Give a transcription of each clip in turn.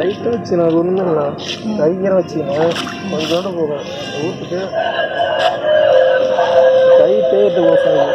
லைட்டாக வச்சுண்ணா அது ஒன்றுமே இல்லை கையெல்லாம் வச்சுக்கணும் கொஞ்சோட போகும் ஊற்றுக்கு கை பேட்டு போகும்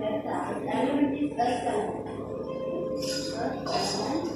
eleven is first column. First column.